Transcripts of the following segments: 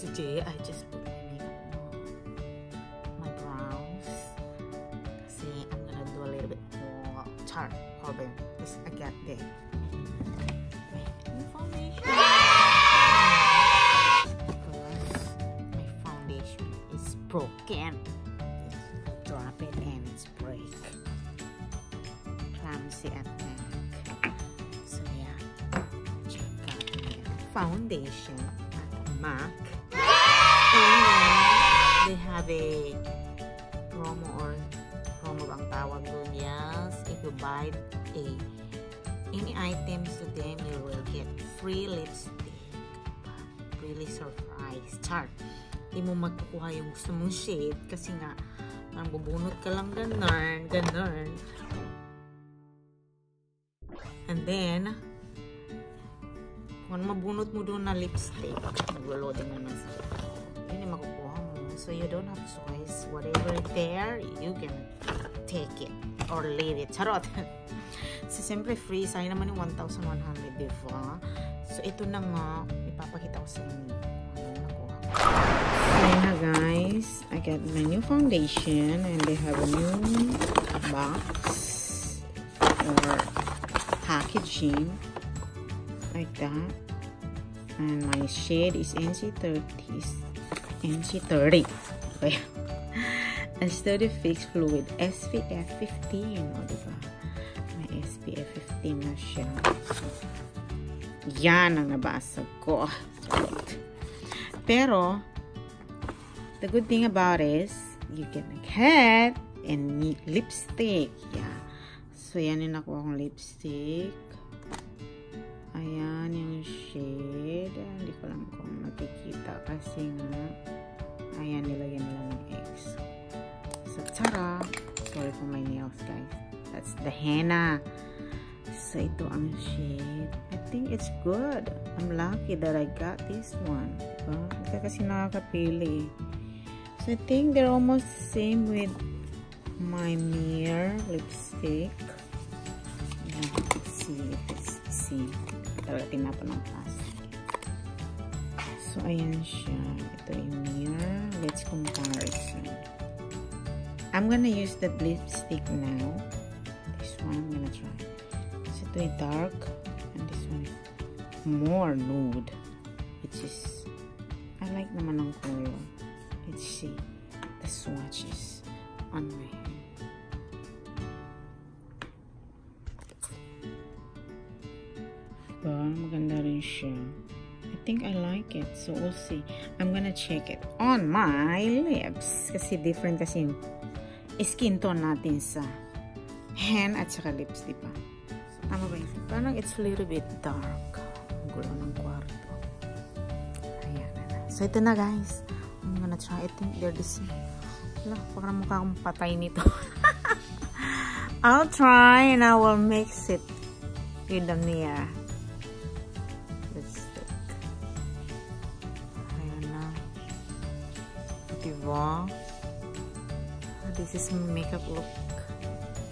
today I just put my makeup on my brows. Kasi I'm gonna do a little bit more chart. Hold. This I got there. Because broken. Just drop it and it's break. Clumsy at neck. So yeah. Check out my foundation at MAC. Then they have a promo or promo bang tawag dun, yes. If you buy a any items to them, you will get free lipstick. Really surprise. Char. Hindi mo magkukuha yung gusto mong shade kasi nga parang bubunot ka lang ganun, ganun. And then, kung mabunot mo doon na lipstick, naglo-loading naman sa So, you don't have choice. Whatever there, you can take it or leave it. Charot! so, siyempre, free. Sayang naman yung 1,100, di ba? So, ito na nga. Ipapakita ko sa inyo. Ano nakuha. So, na guys. I got my new foundation and they have a new box or packaging like that and my shade is NC30 NC30 okay. And study fix fluid SPF 15 o diba? May SPF 15 na siya. Yan ang nabasa ko. Pero the good thing about is you can get and lipstick. Yeah. So yan yung nakuha kong lipstick nakikita kasi nga ayan nilagyan nila ng X. So, tara! Sorry for my nails, guys. That's the henna. So, ito ang shade. I think it's good. I'm lucky that I got this one. Diba? Hindi kasi nakakapili. So, I think they're almost same with my mirror lipstick. Yeah, let's see if it's the same talaga tinapon ng plastic. So, ayan siya. Ito yung mirror. Let's comparison. I'm gonna use the lipstick now. This one, I'm gonna try. So, ito yung dark. And this one is more nude. Which is, I like naman ng color. Let's see the swatches on my hair. Diba? Maganda rin siya. Think I like it. So, we'll see. I'm gonna check it on my lips. Kasi different kasi yung skin tone natin sa hand at saka lips, diba? So, tama ba yun? Parang it's a little bit dark. Ang gulo ng kwarto. Ayan na. So, ito na guys. I'm gonna try. I think they're the same. Wala, parang mukha akong patay nito. I'll try and I will mix it with the mirror. Diba? This is makeup look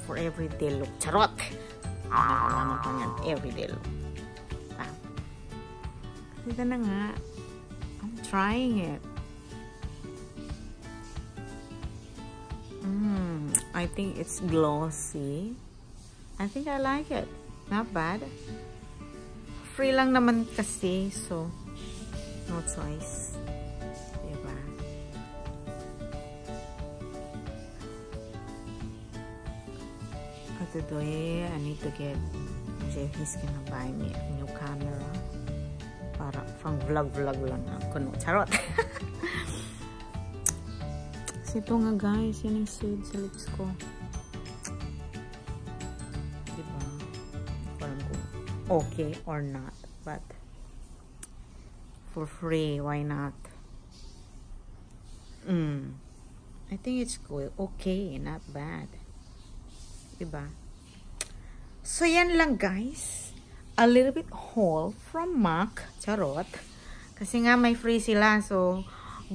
for everyday look. Charot! Ah, wala naman yan. Everyday look. Ah. Ito na nga. I'm trying it. Mm, I think it's glossy. I think I like it. Not bad. Free lang naman kasi, so no choice. Today I need to get Jeff he's gonna buy me a new camera para pang vlog vlog lang ako no charot kasi ito nga guys yan yung shade sa lips ko diba parang kung okay or not but for free why not? Mm. I think it's good. Okay not bad diba So, yan lang guys. A little bit haul from MAC. Charot. Kasi nga may free sila. So,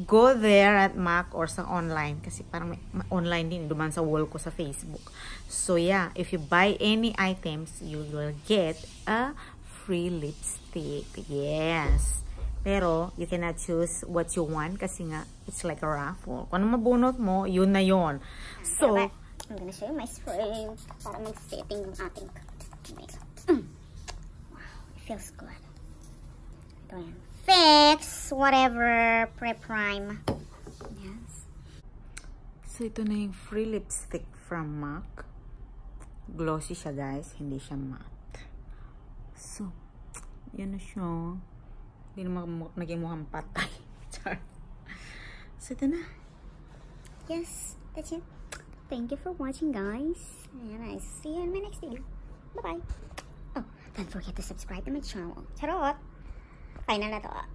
go there at MAC or sa online. Kasi parang may, online din. Duman sa wall ko sa Facebook. So, yeah. If you buy any items, you will get a free lipstick. Yes. Pero, you cannot choose what you want kasi nga, it's like a raffle. Kung ano mabunot mo, yun na yun. So? I'm gonna show you my spray para mag-setting yung ating makeup. Mm. Wow, it feels good. Ito yan. Fix, whatever, pre-prime. Yes. so ito na yung free lipstick from MAC. Glossy siya guys, hindi siya matte. So, yan na siya. Hindi na mak- naging mukhang patay. Char. So, ito na. Yes, that's it. Thank you for watching, guys. And I see you in my next video. Bye-bye. Oh, don't forget to subscribe to my channel. Charot! Final na to.